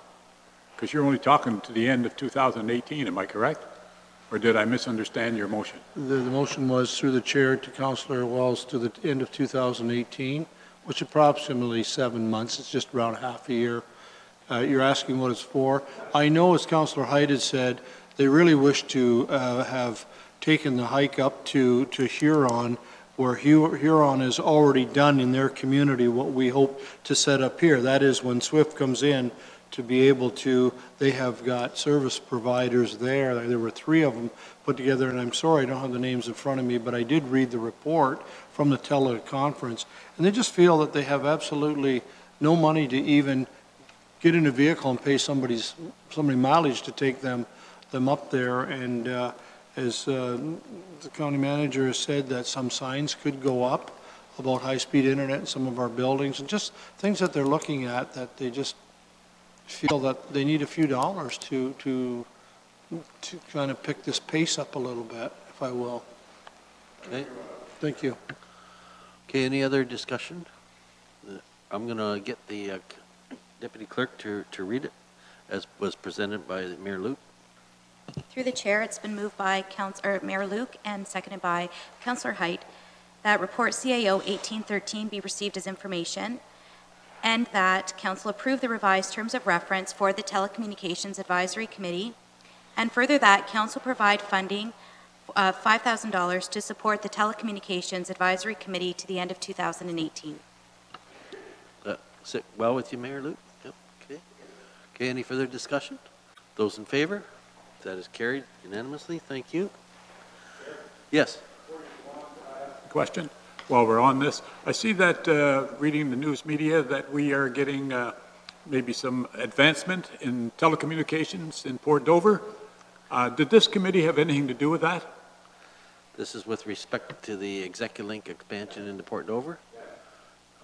Because you're only talking to the end of 2018, am I correct? Or did I misunderstand your motion? The, the motion was through the chair to Councillor Wells to the end of 2018, which is approximately seven months, it's just around half a year. Uh, You're asking what it's for. I know, as Councillor Haydt had said, they really wish to uh, have taken the hike up to, to Huron, where Huron has already done in their community what we hope to set up here. That is, when SWIFT comes in, to be able to, they have got service providers there. There were three of them put together, and I'm sorry, I don't have the names in front of me, but I did read the report from the teleconference, and they just feel that they have absolutely no money to even get in a vehicle and pay somebody's, somebody mileage to take them, them up there, and uh, as uh, the county manager has said, that some signs could go up about high-speed internet in some of our buildings, and just things that they're looking at that they just feel that they need a few dollars to, to, to kind of pick this pace up a little bit, if I will. Okay. Thank you. Okay, any other discussion? Uh, I'm going to get the uh, deputy clerk to, to read it as was presented by Mayor Luke. Through the chair, it's been moved by Councilor Mayor Luke and seconded by Councilor Haydt that report CAO 1813 be received as information and that council approve the revised terms of reference for the Telecommunications Advisory Committee and further that council provide funding of $5,000 to support the Telecommunications Advisory Committee to the end of 2018. Uh, Sit well with you, Mayor Luke? Yep, okay. Okay, any further discussion? Those in favor? That is carried unanimously. Thank you. Yes? Question, while we're on this. I see that, uh, reading the news media, that we are getting uh, maybe some advancement in telecommunications in Port Dover. Uh, Did this committee have anything to do with that? This is with respect to the Execulink expansion into Port Dover?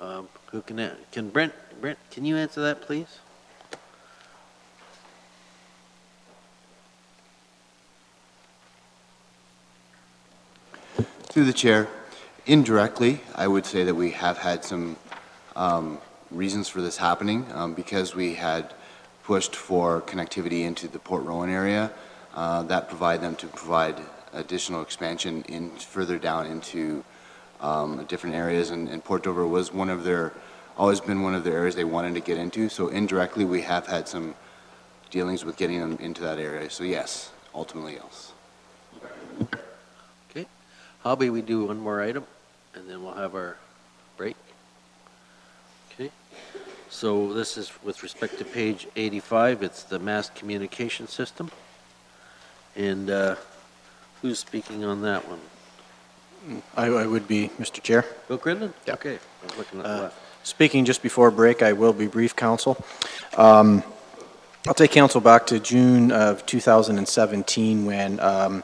Um, Who can, can Brent, Brent, can you answer that, please? Through the chair, indirectly, I would say that we have had some um, reasons for this happening um, because we had pushed for connectivity into the Port Rowan area. Uh, that provide them to provide additional expansion in further down into um, different areas, and, and Port Dover was one of their always been one of the areas they wanted to get into. So indirectly, we have had some dealings with getting them into that area. So yes, ultimately yes. How about we do one more item, and then we'll have our break? Okay. So this is with respect to page 85, it's the mass communication system. And uh, who's speaking on that one? I, I would be, Mr. Chair. Bill Cridlin? Yeah. Okay, I was looking at the Uh, left. Speaking just before break, I will be brief, council. Um, I'll take council back to June of 2017 when um,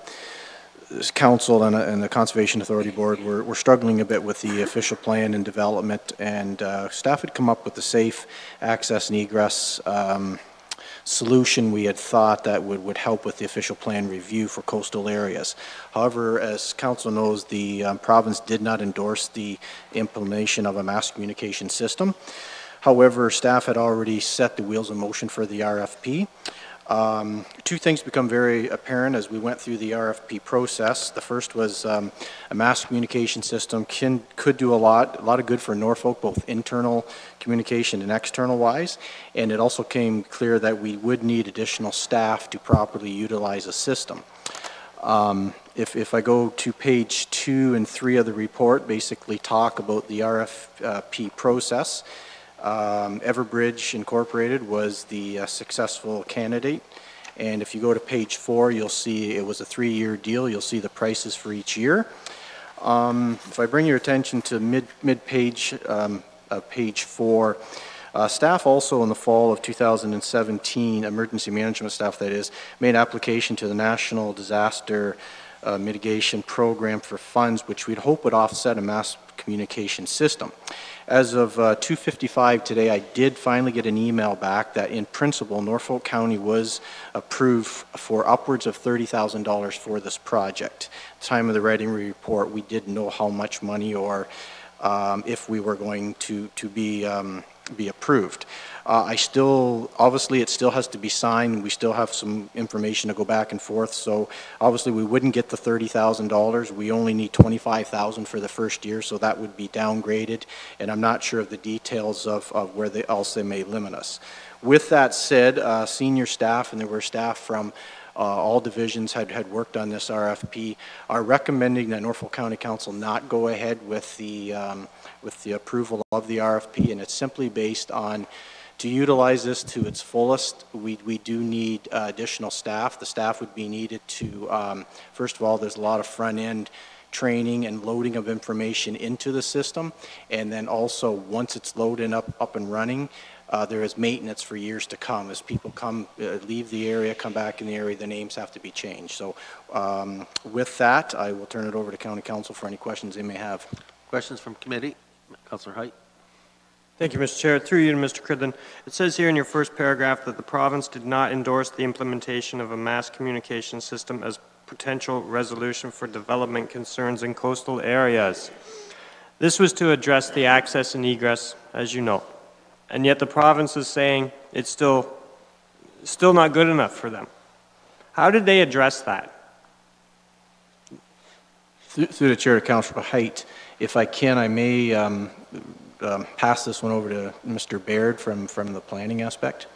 this council and, uh, and the Conservation Authority Board were, were struggling a bit with the official plan and development, and uh, staff had come up with the safe access and egress um, solution we had thought that would, would help with the official plan review for coastal areas. However, as council knows, the um, province did not endorse the implementation of a mass communication system. However, staff had already set the wheels in motion for the RFP. Um, Two things become very apparent as we went through the RFP process. The first was um, a mass communication system can, could do a lot, a lot of good for Norfolk, both internal communication and external wise. And it also came clear that we would need additional staff to properly utilize a system. Um, If, if I go to page two and three of the report, basically talk about the RFP process. Um, Everbridge Incorporated was the uh, successful candidate. And if you go to page four, you'll see it was a three-year deal. You'll see the prices for each year. Um, If I bring your attention to mid, mid-page, um, uh, page four, uh, staff also in the fall of 2017, emergency management staff that is, made application to the National Disaster uh, Mitigation Program for funds, which we'd hope would offset a mass communication system. As of uh, 2:55 today, I did finally get an email back that in principle, Norfolk County was approved for upwards of $30,000 for this project. Time of the writing report, we didn't know how much money or um, if we were going to, to be, um, be approved. Uh, I still, obviously, it still has to be signed, we still have some information to go back and forth, so obviously, we wouldn't get the $30,000, we only need $25,000 for the first year, so that would be downgraded, and I'm not sure of the details of, of where they, else they may limit us. With that said, uh, senior staff, and there were staff from uh, all divisions had, had worked on this RFP, are recommending that Norfolk County Council not go ahead with the, um, with the approval of the RFP, and it's simply based on, to utilize this to its fullest, we, we do need uh, additional staff. The staff would be needed to, um, first of all, there's a lot of front-end training and loading of information into the system, and then also, once it's loaded up, up and running, uh, there is maintenance for years to come. As people come, uh, leave the area, come back in the area, the names have to be changed. So um, with that, I will turn it over to County Council for any questions they may have. Questions from committee? Councillor Haydt? Thank you, Mr. Chair. Through you to Mr. Cridlin. It says here in your first paragraph that the province did not endorse the implementation of a mass communication system as potential resolution for development concerns in coastal areas. This was to address the access and egress, as you know. And yet the province is saying it's still, still not good enough for them. How did they address that? Through through the Chair to Councilor Haydt, if I can, I may um, um, pass this one over to Mr. Baird from, from the planning aspect.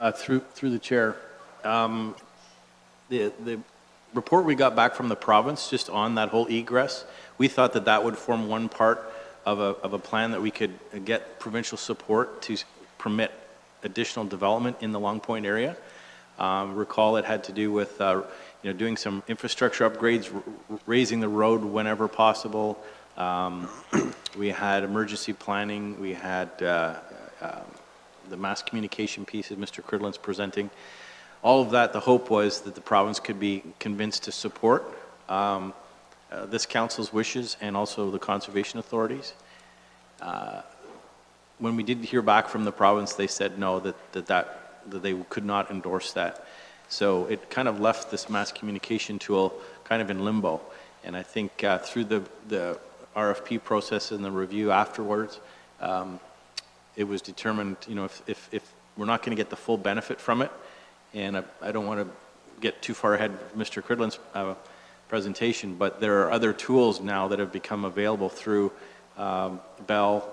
Uh, Through, through the chair, um, the, the report we got back from the province, just on that whole egress, we thought that that would form one part of a, of a plan that we could get provincial support to permit additional development in the Long Point area. Um, Recall it had to do with, uh, you know, doing some infrastructure upgrades, raising the road whenever possible. Um, We had emergency planning, we had uh, um, the mass communication piece that Mr. Cridlin's presenting. All of that, the hope was that the province could be convinced to support um, uh, this council's wishes and also the conservation authorities. Uh, When we did hear back from the province, they said no, that, that, that, that they could not endorse that. So it kind of left this mass communication tool kind of in limbo. And I think uh, through the, the RFP process and the review afterwards, um, it was determined, you know, if, if, if we're not going to get the full benefit from it, and I, I don't want to get too far ahead of Mr. Cridlin's uh, presentation, but there are other tools now that have become available through um, Bell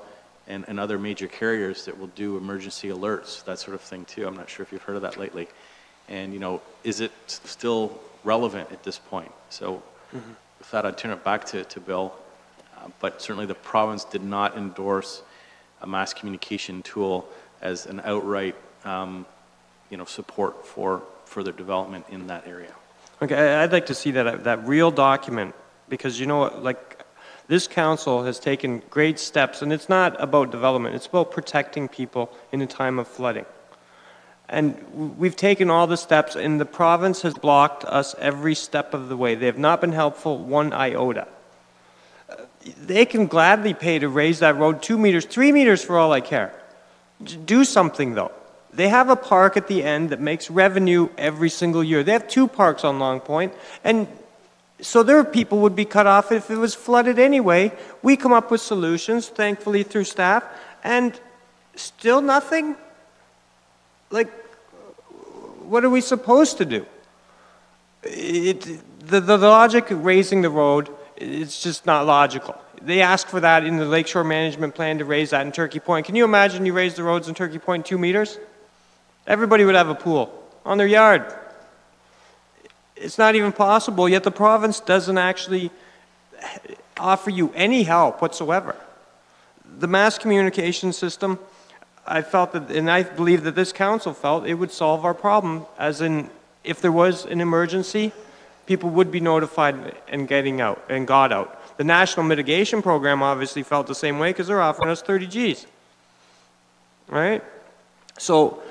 and, and other major carriers that will do emergency alerts, that sort of thing too. I'm not sure if you've heard of that lately. And, you know, is it still relevant at this point? So Mhm. with that, I'd turn it back to, to Bill. Uh, But certainly the province did not endorse a mass communication tool as an outright, um, you know, support for further development in that area. Okay, I'd like to see that, that real document, because you know what, like, this council has taken great steps, and it's not about development, it's about protecting people in a time of flooding. And we've taken all the steps, and the province has blocked us every step of the way. They have not been helpful one iota. They can gladly pay to raise that road two meters, three meters for all I care. Do something, though. They have a park at the end that makes revenue every single year. They have two parks on Long Point, and so their people would be cut off if it was flooded anyway. We come up with solutions, thankfully through staff, and still nothing? Like, what are we supposed to do? It, the, the logic of raising the road, it's just not logical. They asked for that in the Lakeshore Management Plan to raise that in Turkey Point. Can you imagine you raise the roads in Turkey Point two meters? Everybody would have a pool on their yard. It's not even possible, yet the province doesn't actually offer you any help whatsoever. The mass communication system, I felt that, and I believe that this council felt it would solve our problem, as in, if there was an emergency, people would be notified and getting out, and got out. The National Mitigation Program obviously felt the same way, because they're offering us 30 Gs. Right? So,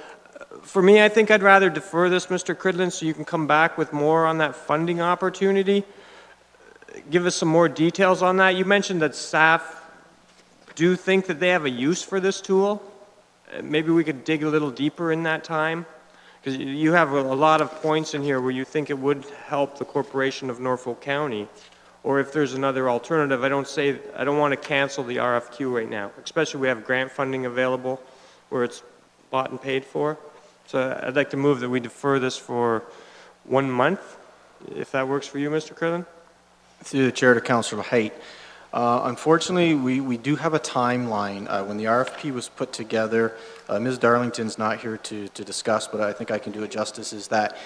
for me, I think I'd rather defer this, Mr. Cridlin, so you can come back with more on that funding opportunity. Give us some more details on that. You mentioned that staff do think that they have a use for this tool. Maybe we could dig a little deeper in that time. Because you have a lot of points in here where you think it would help the corporation of Norfolk County. Or if there's another alternative, I don't say, I don't want to cancel the RFQ right now, especially we have grant funding available where it's bought and paid for. So I'd like to move that we defer this for one month, if that works for you, Mr. Cridlin? Through the chair to Councillor Haydt. Uh, Unfortunately, we, we do have a timeline. Uh, When the RFP was put together, uh, Ms. Darlington's not here to, to discuss, but I think I can do it justice, is that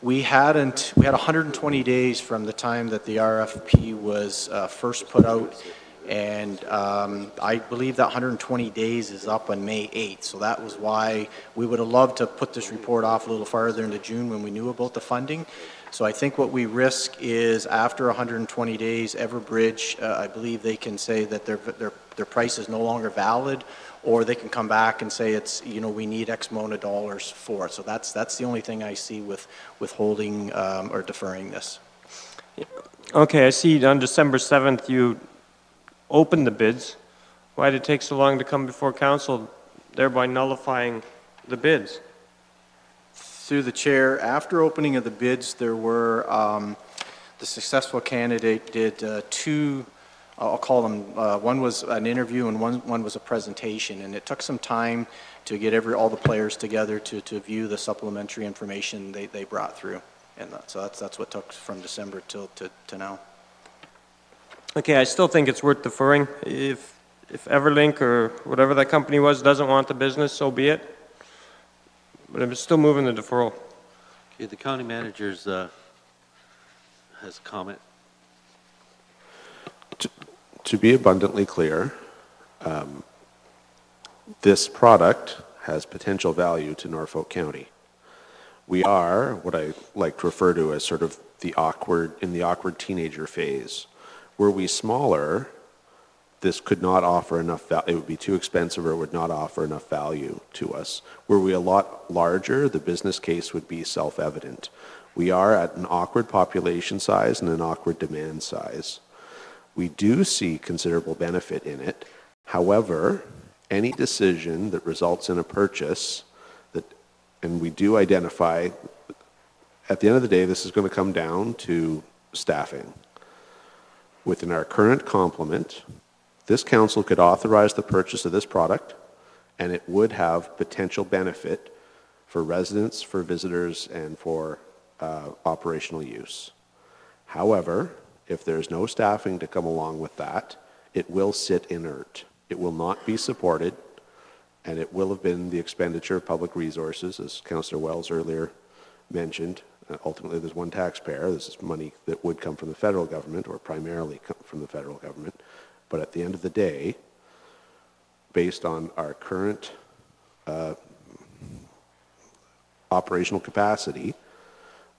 we hadn't, we had 120 days from the time that the RFP was uh, first put out, and um, I believe that 120 days is up on May 8th, so that was why we would have loved to put this report off a little farther into June when we knew about the funding. So I think what we risk is after 120 days, Everbridge, uh, I believe they can say that their, their, their price is no longer valid, or they can come back and say it's, you know, we need X amount of dollars for it. So that's, that's the only thing I see with withholding um, or deferring this. Okay, I see on December 7th you opened the bids. Why did it take so long to come before council, thereby nullifying the bids? Through the chair, after opening of the bids, there were, um, the successful candidate did uh, two, I'll call them, uh, one was an interview and one, one was a presentation. And it took some time to get every, all the players together to, to view the supplementary information they, they brought through. And that- so that's, that's what took from December till, to, to now. Okay, I still think it's worth deferring. If, if Everlink or whatever that company was doesn't want the business, so be it. But I'm still moving the deferral. Okay, the county manager's, uh, has a comment. To be abundantly clear, um, this product has potential value to Norfolk County. We are what I like to refer to as sort of the awkward, in the awkward teenager phase. Were we smaller, this could not offer enough, val- it would be too expensive or it would not offer enough value to us. Were we a lot larger, the business case would be self-evident. We are at an awkward population size and an awkward demand size. We do see considerable benefit in it. However, any decision that results in a purchase that, and we do identify, at the end of the day, this is going to come down to staffing. Within our current complement, this council could authorize the purchase of this product, and it would have potential benefit for residents, for visitors, and for uh, operational use. However, if there's no staffing to come along with that, it will sit inert. It will not be supported, and it will have been the expenditure of public resources, as Councillor Wells earlier mentioned. Ultimately, there's one taxpayer. This is money that would come from the federal government, or primarily come from the federal government. But at the end of the day, based on our current uh, operational capacity,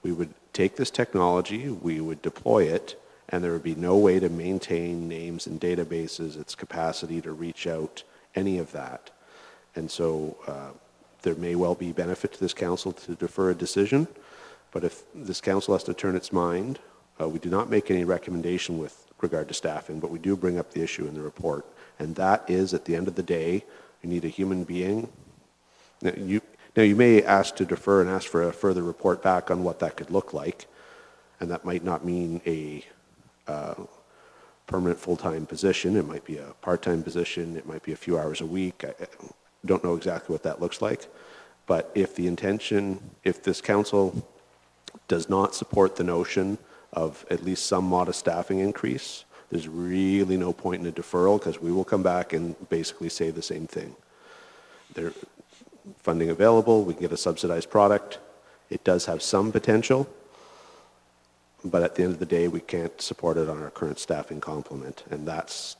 we would take this technology, we would deploy it, and there would be no way to maintain names and databases, its capacity to reach out, any of that. And so uh, there may well be benefit to this council to defer a decision, but if this council has to turn its mind, uh, we do not make any recommendation with regard to staffing, but we do bring up the issue in the report. And that is, at the end of the day, you need a human being. Now, you, now, you may ask to defer and ask for a further report back on what that could look like, and that might not mean a uh, permanent full-time position. It might be a part-time position. It might be a few hours a week. I, I don't know exactly what that looks like. But if the intention, if this council does not support the notion of at least some modest staffing increase, there's really no point in a deferral because we will come back and basically say the same thing. There, funding available, we can get a subsidized product. It does have some potential, but at the end of the day, we can't support it on our current staffing complement, and that's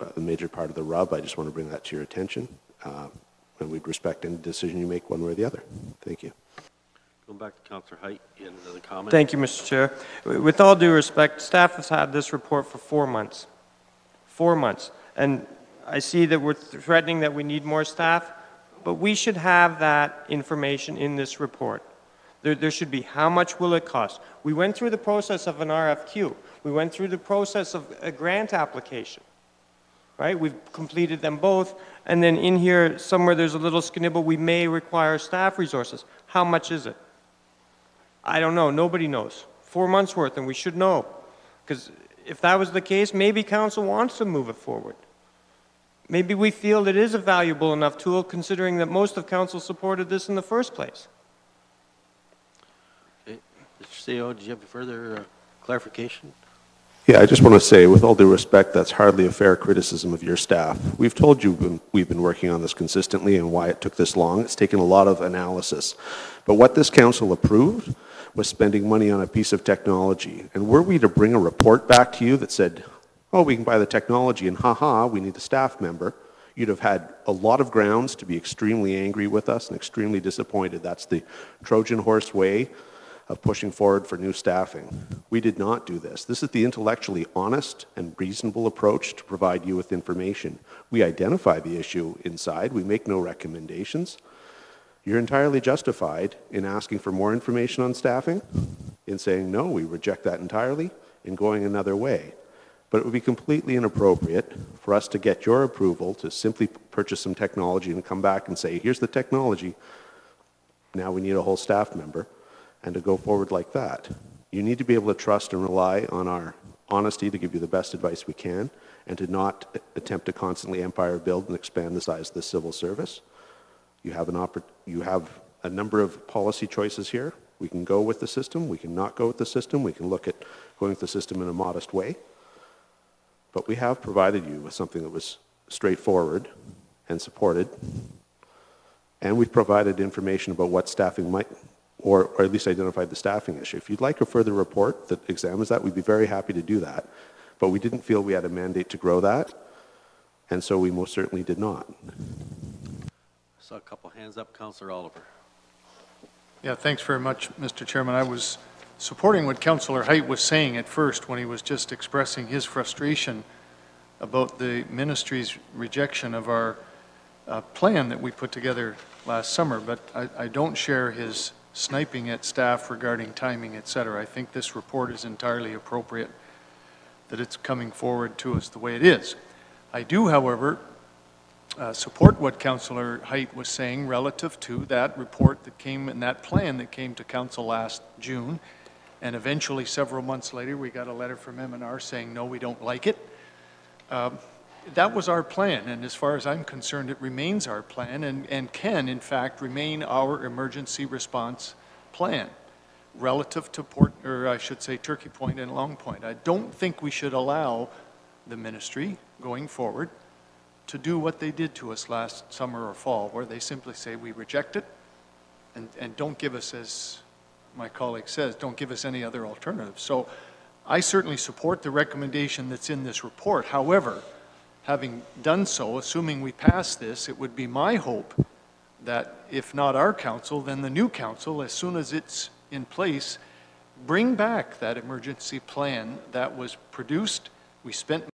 uh, a major part of the rub. I just want to bring that to your attention, uh, and we'd respect any decision you make one way or the other. Thank you. Going back to Councillor Haydt, you had another comment? Thank you, Mr. Chair. With all due respect, staff has had this report for four months. Four months. And I see that we're threatening that we need more staff, but we should have that information in this report. There, there should be how much will it cost? We went through the process of an RFQ. We went through the process of a grant application, right? We've completed them both. And then in here, somewhere there's a little sknibble, we may require staff resources. How much is it? I don't know. Nobody knows. Four months worth, and we should know. Because if that was the case, maybe council wants to move it forward. Maybe we feel it is a valuable enough tool, considering that most of council supported this in the first place. Okay. Mr. CEO, do you have further uh, clarification? Yeah, I just want to say, with all due respect, that's hardly a fair criticism of your staff. We've told you we've been working on this consistently and why it took this long. It's taken a lot of analysis. But what this council approved was spending money on a piece of technology. And were we to bring a report back to you that said, oh, we can buy the technology and haha, we need a staff member, you'd have had a lot of grounds to be extremely angry with us and extremely disappointed. That's the Trojan horse way of pushing forward for new staffing. We did not do this. This is the intellectually honest and reasonable approach to provide you with information. We identify the issue inside. We make no recommendations. You're entirely justified in asking for more information on staffing, in saying, no, we reject that entirely, in going another way. But it would be completely inappropriate for us to get your approval to simply purchase some technology and come back and say, here's the technology, now we need a whole staff member, and to go forward like that. You need to be able to trust and rely on our honesty to give you the best advice we can, and to not attempt to constantly empire build and expand the size of the civil service. You have, an oppor- you have a number of policy choices here. We can go with the system, we can not go with the system, we can look at going with the system in a modest way. But we have provided you with something that was straightforward and supported. And we've provided information about what staffing might, or, or at least identified the staffing issue. If you'd like a further report that examines that, we'd be very happy to do that. But we didn't feel we had a mandate to grow that, and so we most certainly did not. Saw a couple hands up. Councillor Oliver. Yeah, thanks very much, Mr. Chairman. I was supporting what Councillor Haydt was saying at first when he was just expressing his frustration about the ministry's rejection of our uh, plan that we put together last summer, but I, I don't share his sniping at staff regarding timing, et cetera. I think this report is entirely appropriate, that it's coming forward to us the way it is. I do, however, uh, support what Councillor Haydt was saying relative to that report that came and that plan that came to council last June. And eventually, several months later, we got a letter from MNR saying, no, we don't like it. Um, that was our plan, and as far as I'm concerned, it remains our plan and, and can, in fact, remain our emergency response plan relative to Port, or I should say Turkey Point and Long Point. I don't think we should allow the ministry going forward to do what they did to us last summer or fall, where they simply say, we reject it, and, and don't give us, as my colleague says, don't give us any other alternatives. So I certainly support the recommendation that's in this report. However, having done so, assuming we pass this, it would be my hope that if not our council, then the new council, as soon as it's in place, bring back that emergency plan that was produced. We spent